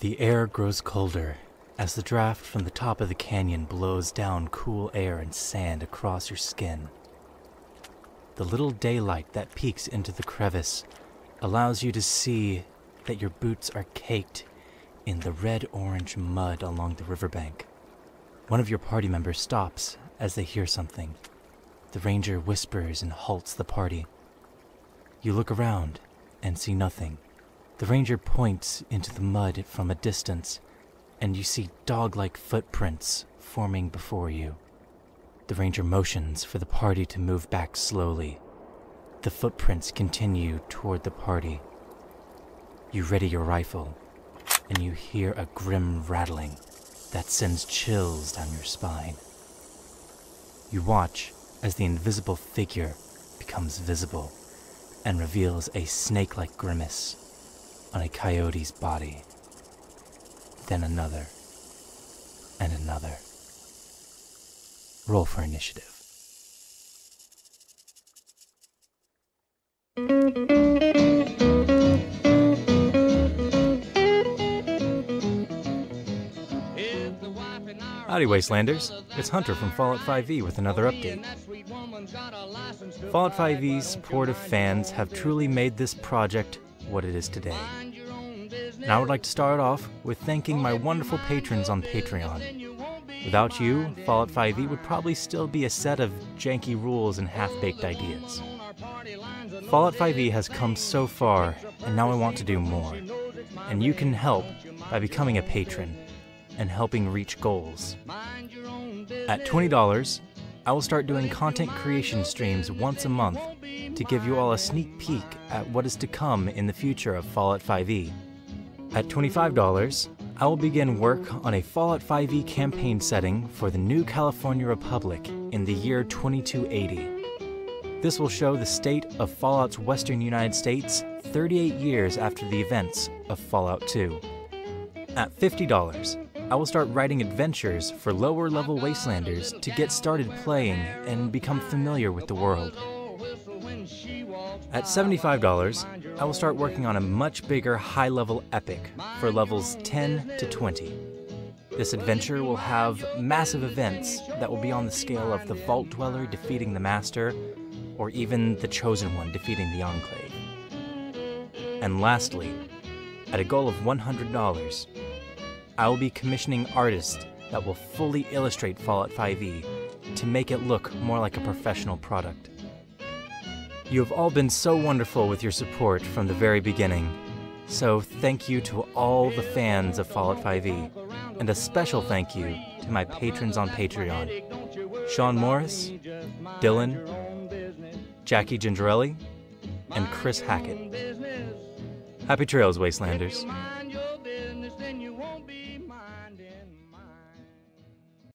The air grows colder as the draft from the top of the canyon blows down cool air and sand across your skin. The little daylight that peeks into the crevice allows you to see that your boots are caked in the red orange mud along the riverbank. One of your party members stops as they hear something. The ranger whispers and halts the party. You look around and see nothing. The ranger points into the mud from a distance, and you see dog like footprints forming before you. The ranger motions for the party to move back slowly. The footprints continue toward the party. You ready your rifle, and you hear a grim rattling that sends chills down your spine. You watch as the invisible figure becomes visible and reveals a snake like grimace on a coyote's body. Then another, and another. Roll for initiative. Howdy, Wastelanders. It's Hunter from Fallout 5e with another update. Fallout 5e's supportive fans have truly made this project what it is today. And I would like to start off with thanking my wonderful patrons on Patreon. Without you, Fallout 5e would probably still be a set of janky rules and half baked ideas. Fallout 5e has come so far, and now I want to do more. And you can help by becoming a patron and helping reach goals. At $20, I will start doing content creation streams once a month to give you all a sneak peek at what is to come in the future of Fallout 5e. At $25, I will begin work on a Fallout 5e campaign setting for the New California Republic in the year 2280. This will show the state of Fallout's western United States 38 years after the events of Fallout 2. At $50, I will start writing adventures for lower level Wastelanders to get started playing and become familiar with the world. At $75, I will start working on a much bigger high level epic for levels 10 to 20. This adventure will have massive events that will be on the scale of the Vault Dweller defeating the Master, or even the Chosen One defeating the Enclave. And lastly, at a goal of $100, I will be commissioning artists that will fully illustrate Fallout 5e to make it look more like a professional product. You have all been so wonderful with your support from the very beginning, so thank you to all the fans of Fallout 5e, and a special thank you to my patrons on Patreon Sean Morris, Dylan, Jackie Gingerelli, and Chris Hackett. Happy trails, Wastelanders.